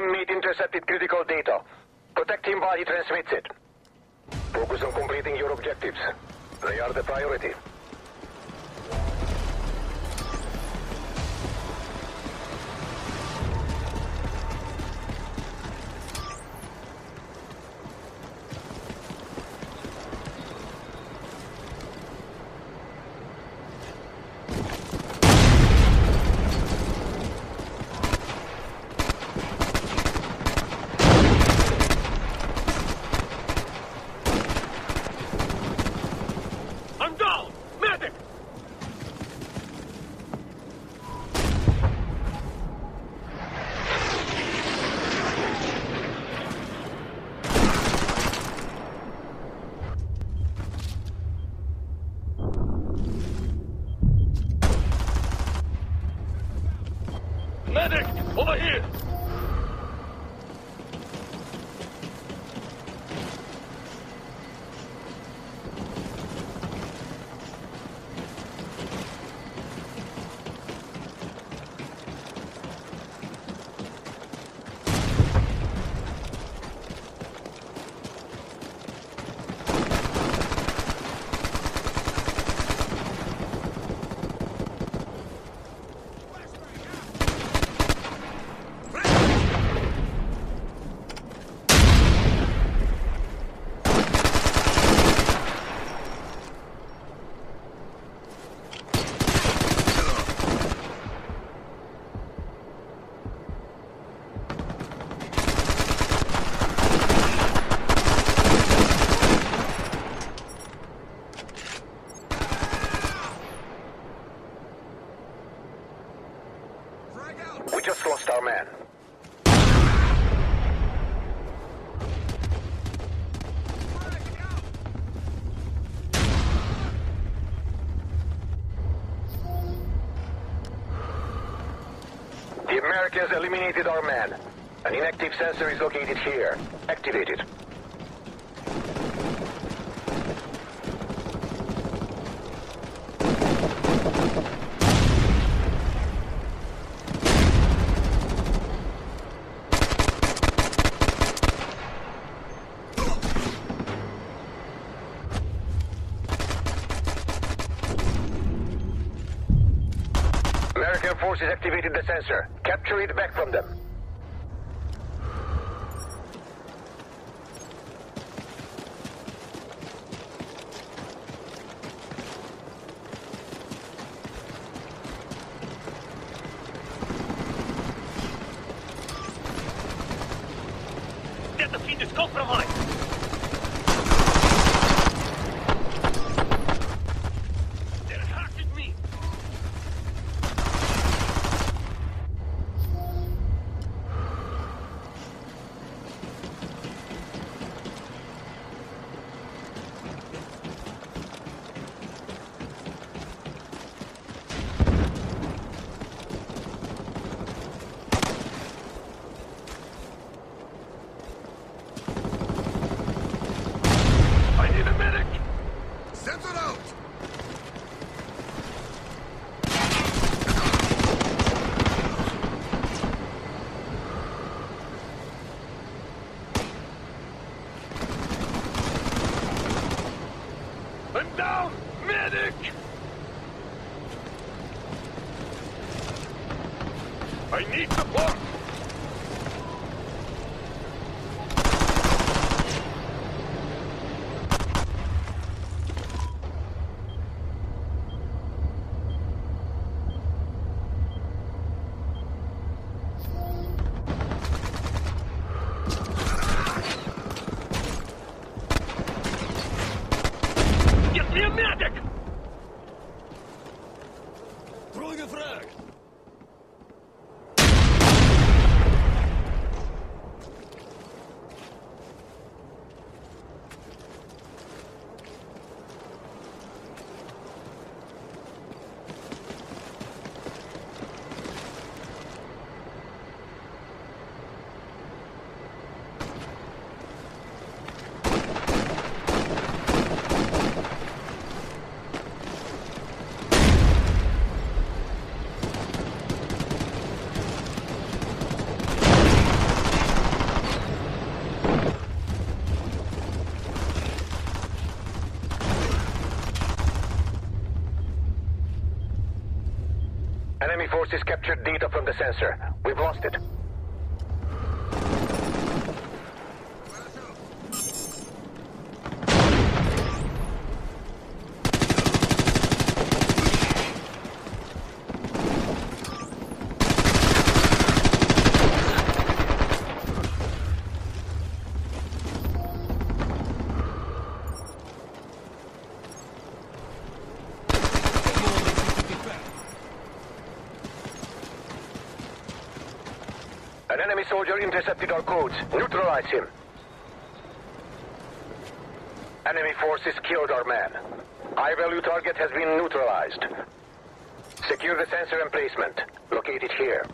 teammate intercepted critical data. Protect him while he transmits it. Focus on completing your objectives. They are the priority. Medic! Over here! We just lost our man. Americans eliminated our man. An inactive sensor is located here. Activate it. American forces activated the sensor. Capture it back from them. Get the feed is compromised! Enemy forces captured data from the sensor. We've lost it. An enemy soldier intercepted our codes. Neutralize him. Enemy forces killed our man. High-value target has been neutralized. Secure the sensor emplacement. Locate it here.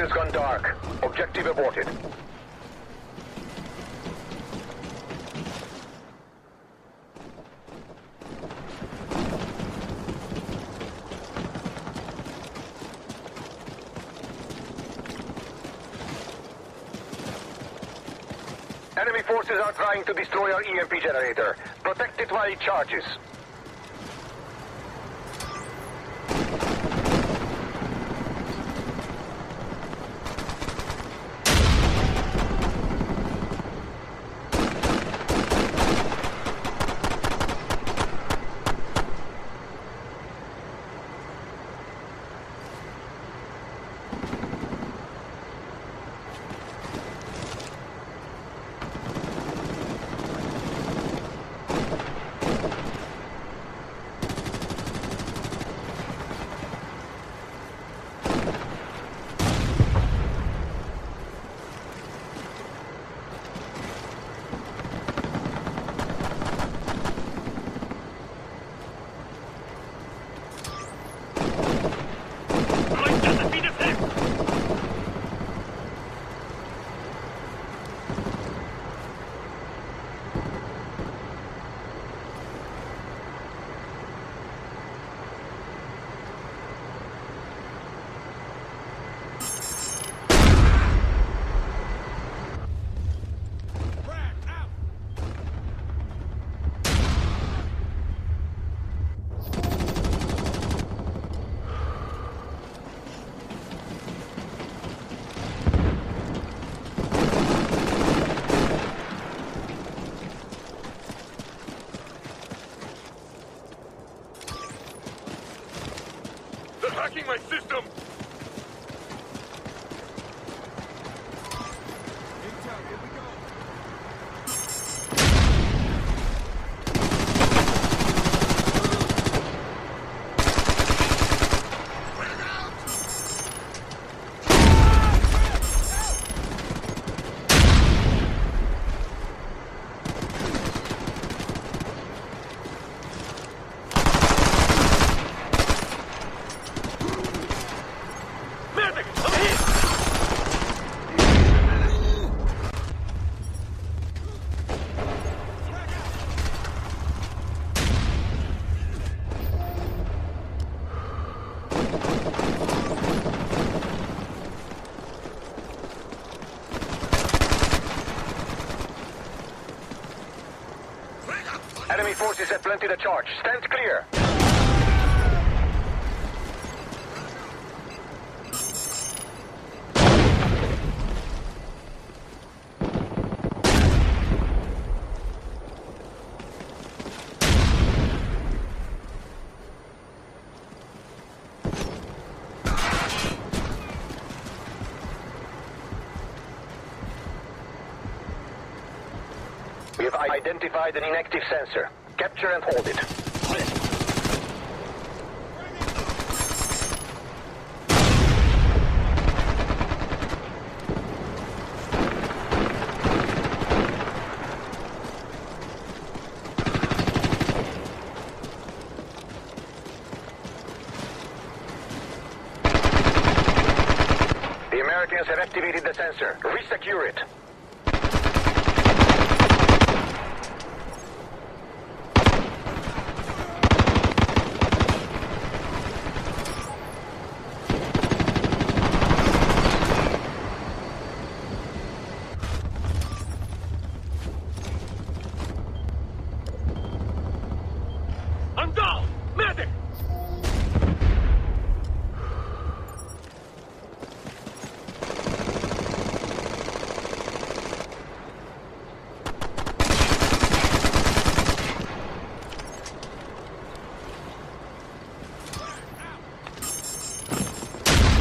Sensor's gone dark. Objective aborted. Enemy forces are trying to destroy our EMP generator. Protect it while it charges. system! Enemy forces have planted a charge. Stand clear. We have identified an inactive sensor. Capture and hold it. The Americans have activated the sensor. Resecure it. I'm down! Medic!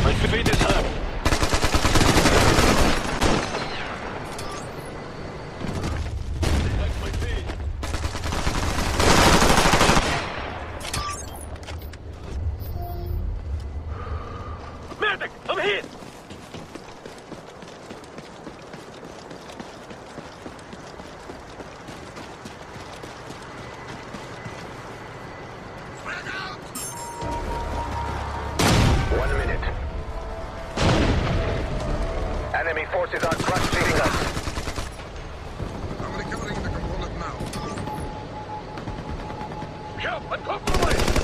My feet is hurt. Protect my feet. Medic! I'm hit! One minute. Enemy forces are crushing us. I'm recovering the component now. Help! I'm compromised!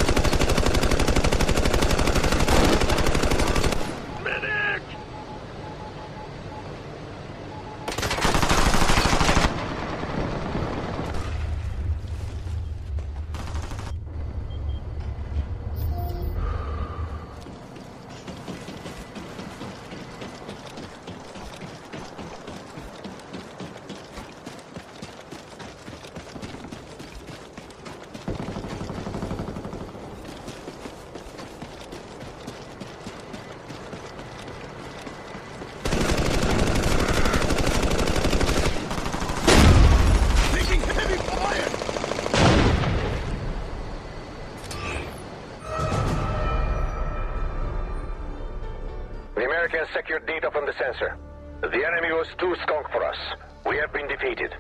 Sensor. The enemy was too strong for us. We have been defeated.